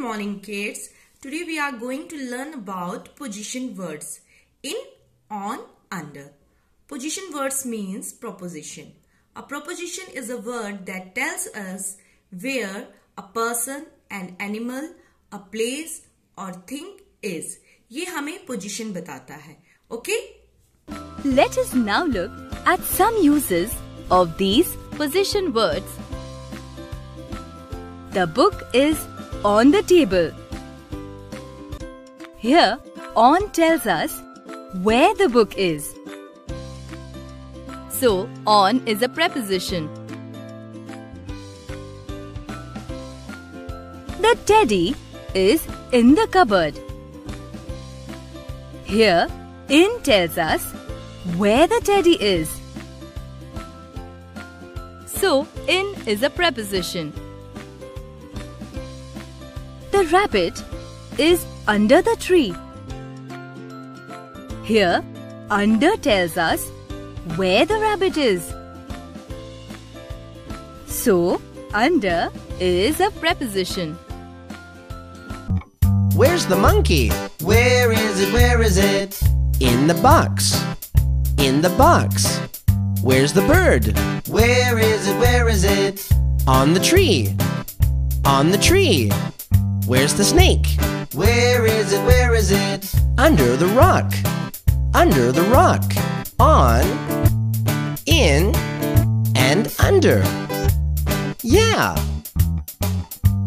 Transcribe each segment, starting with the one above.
Good morning kids. Today we are going to learn about position words in, on, under. Position words means preposition. A preposition is a word that tells us where a person, an animal, a place or thing is. ये हमें position बताता है. Okay? Let us now look at some uses of these position words. The book is on the table. Here, on tells us where the book is. So, on is a preposition. The teddy is in the cupboard. Here, in tells us where the teddy is. So, in is a preposition. The rabbit is under the tree. Here, under tells us where the rabbit is. So, under is a preposition. Where's the monkey? Where is it? Where is it? In the box. In the box. Where's the bird? Where is it? Where is it? On the tree. On the tree. Where's the snake? Where is it? Where is it? Under the rock. Under the rock. On, in, and under. Yeah.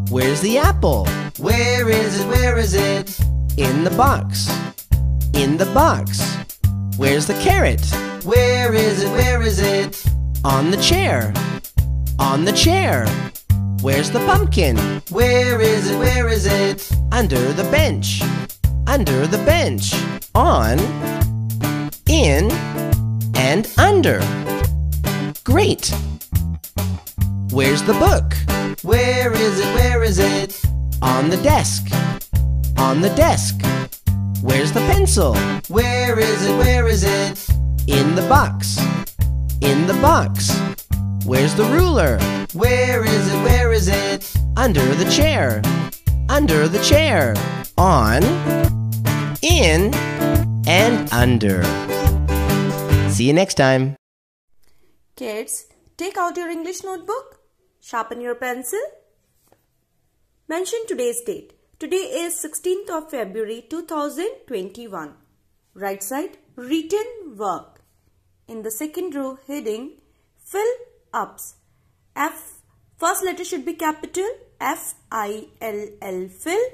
Where's the apple? Where is it? Where is it? In the box. In the box. Where's the carrot? Where is it? Where is it? On the chair. On the chair. Where's the pumpkin? Where is it? Where is it? Under the bench. Under the bench. On, in, and under. Great! Where's the book? Where is it? Where is it? On the desk. On the desk. Where's the pencil? Where is it? Where is it? In the box. In the box. Where's the ruler? Where is it? Where is it? Under the chair. Under the chair. On, in, and under. See you next time. Kids, take out your English notebook. Sharpen your pencil. Mention today's date. Today is 16th of February 2021. Right side, written work. In the second row, heading, fill ups. F first letter should be capital F I L L fill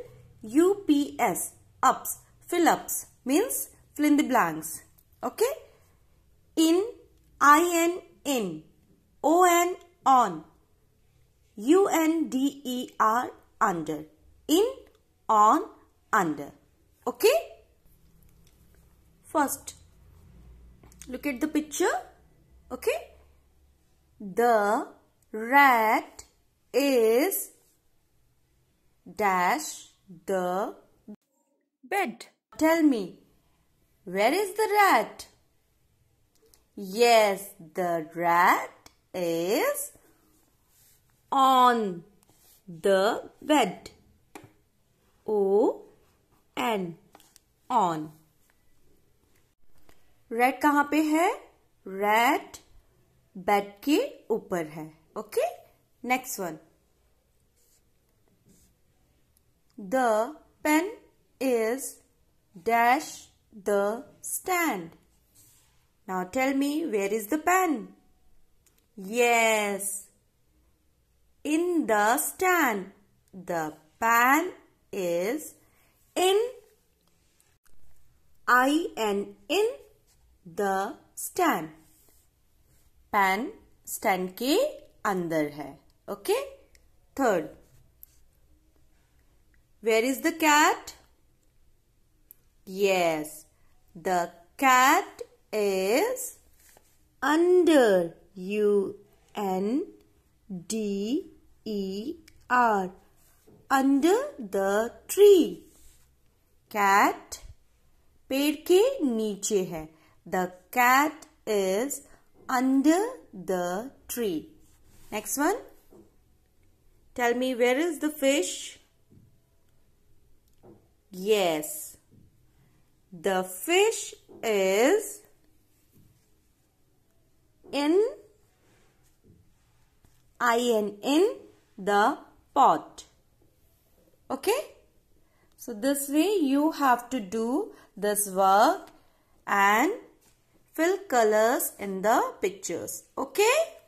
U P S ups fill ups means fill in the blanks. Okay? In I N in O N on U N D E R under in on under. Okay? First look at the picture. Okay? The rat is dash the bed. Tell me, where is the rat? Yes, the rat is on the bed. O N on. Rat कहाँ पे है Rat bed के ऊपर है, okay? Next one the pen is dash the stand now tell me where is the pen yes in the stand the pen is in I N in the stand pen stand के अंदर है, okay? Third where is the cat yes the cat is under U N D E R under the tree cat पेड़ के नीचे है। The cat is under the tree. Next one. Tell me where is the fish? Yes. The fish is in in in the pot. Okay? So this way you have to do this work and fill colors in the pictures. Okay?